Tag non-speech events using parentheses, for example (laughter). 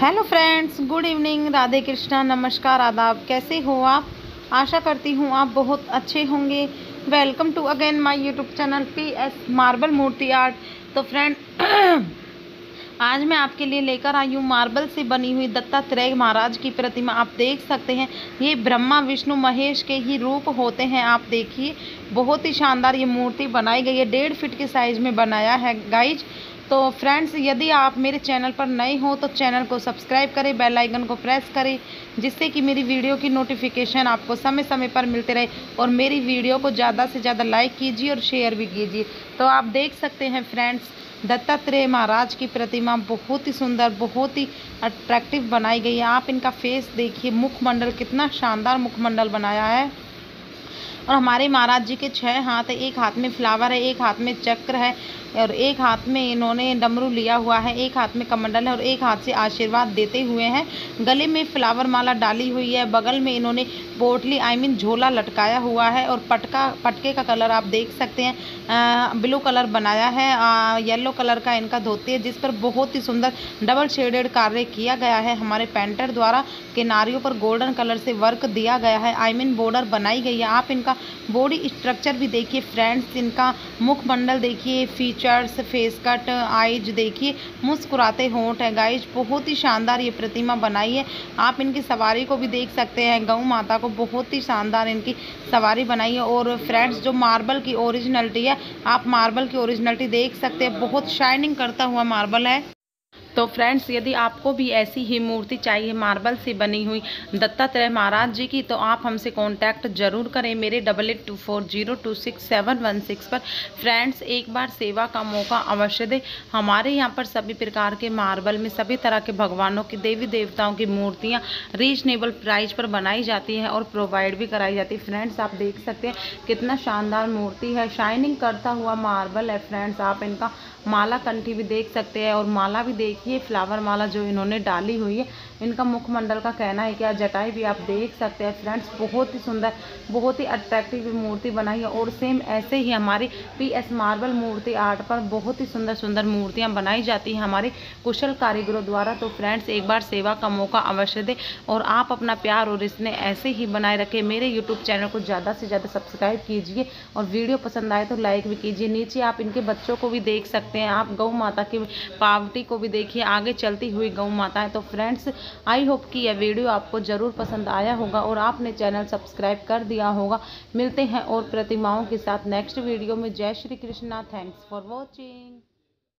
Hello friends good evening Radhe Krishna नमस्कार आदाब कैसे हो आप? आशा करती हूँ आप बहुत अच्छे होंगे। Welcome to again my YouTube channel P S marble Murti art तो फ्रेंड (clears throat) आज मैं आपके लिए लेकर आई हूँ मार्बल से बनी हुई दत्तात्रेय महाराज की प्रतिमा। आप देख सकते हैं, ये ब्रह्मा, विष्णु, महेश के ही रूप होते हैं। आप देखिए, बहुत ही शानदार ये मूर्ति बनाई गई है। डेढ़ फिट के साइज़ में बनाया है गाइज़ तो फ्रेंड्स यदि आप मेरे चैनल पर नए हो तो चैनल को सब्सक्राइब करें बेल आइकन को प्रेस करें, जिससे कि मेरी वीडियो की नोटिफिकेशन आपको समय समय पर मिलते रहे और मेरी वीडियो को ज़्यादा से ज़्यादा लाइक कीजिए और शेयर भी कीजिए। तो आप देख सकते हैं फ्रेंड्स दत्तात्रेय महाराज की प्रतिमा बहुत ही सुंदर, बहुत ही अट्रैक्टिव बनाई गई है। आप इनका फेस देखिए, मुखमंडल कितना शानदार मुखमंडल बनाया है। और हमारे महाराज जी के छः हाथ है, एक हाथ में फ्लावर है, एक हाथ में चक्र है और एक हाथ में इन्होंने डमरू लिया हुआ है, एक हाथ में कमंडल है और एक हाथ से आशीर्वाद देते हुए हैं। गले में फ्लावर माला डाली हुई है, बगल में इन्होंने पोटली आई मीन झोला लटकाया हुआ है और पटका, पटके का कलर आप देख सकते हैं। ब्लू कलर बनाया है येलो कलर का इनका धोती है, जिस पर बहुत ही सुंदर डबल शेडेड कार्य किया गया है। हमारे पेंटर द्वारा किनारियों पर गोल्डन कलर से वर्क दिया गया है आई मीन बॉर्डर बनाई गई है। आप इनका बॉडी स्ट्रक्चर भी देखिए फ्रेंड्स इनका मुखमंडल देखिए फीचर्स फेस कट आइज़ देखिए, मुस्कुराते होंठ है। गाइज़ बहुत ही शानदार ये प्रतिमा बनाई है। आप इनकी सवारी को भी देख सकते हैं। गऊ माता को बहुत ही शानदार इनकी सवारी बनाई है। और फ्रेंड्स जो मार्बल की ओरिजिनलिटी है, आप मार्बल की ओरिजिनलिटी देख सकते हैं। बहुत शाइनिंग करता हुआ मार्बल है। तो फ्रेंड्स, यदि आपको भी ऐसी ही मूर्ति चाहिए, मार्बल से बनी हुई दत्तात्रेय महाराज जी की तो आप हमसे कांटेक्ट ज़रूर करें मेरे double eight two four zero two six seven one six पर। फ्रेंड्स, एक बार सेवा का मौका अवश्य दें। हमारे यहाँ पर सभी प्रकार के मार्बल में सभी तरह के भगवानों की, देवी देवताओं की मूर्तियाँ रीजनेबल प्राइस पर बनाई जाती हैं और प्रोवाइड भी कराई जाती है। फ्रेंड्स, आप देख सकते हैं कितना शानदार मूर्ति है। शाइनिंग करता हुआ मार्बल है। फ्रेंड्स, आप इनका माला कंठी भी देख सकते हैं और माला भी देखिए फ्लावर माला जो इन्होंने डाली हुई है, इनका मुखमंडल का कहना है क्या जटाई भी आप देख सकते हैं फ्रेंड्स बहुत ही सुंदर, बहुत ही अट्रैक्टिव मूर्ति बनाई है और सेम ऐसे ही हमारी P S marble Murti art पर बहुत ही सुंदर सुंदर मूर्तियाँ बनाई जाती हैं हमारे कुशल कारीगरों द्वारा। तो फ्रेंड्स एक बार सेवा का मौका अवश्य दें और आप अपना प्यार और इसने ऐसे ही बनाए रखें। मेरे यूट्यूब चैनल को ज़्यादा से ज़्यादा सब्सक्राइब कीजिए और वीडियो पसंद आए तो लाइक भी कीजिए। नीचे आप इनके बच्चों को भी देख सकते हैं, आप गौ माता की पावटी को भी देखिए, आगे चलती हुई गऊ माता है तो फ्रेंड्स आई होप कि यह वीडियो आपको ज़रूर पसंद आया होगा और आपने चैनल सब्सक्राइब कर दिया होगा। मिलते हैं और प्रतिमाओं के साथ नेक्स्ट वीडियो में। जय Shri Krishna. Thanks for watching